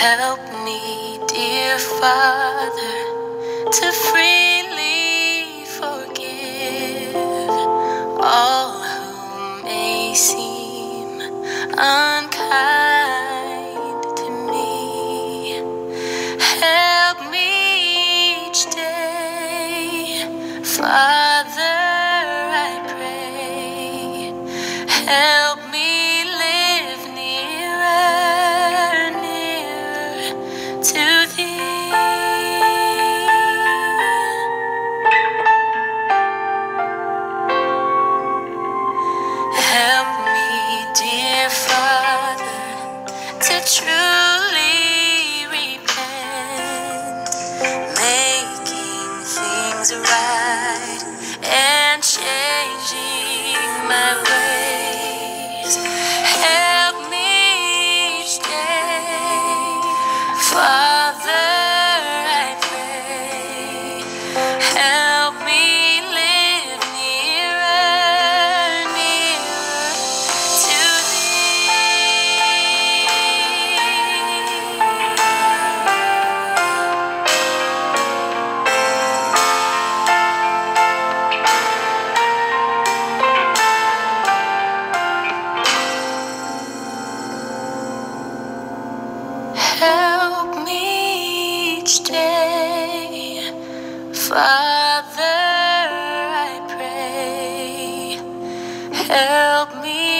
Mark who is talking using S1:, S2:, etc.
S1: Help me, dear Father, to freely forgive all who may seem unkind to me. Help me each day, Father, I pray. Help me. To Thee. Help me, dear Father, to truly repent, making things right Father, I pray. Help me Father, I pray, help me.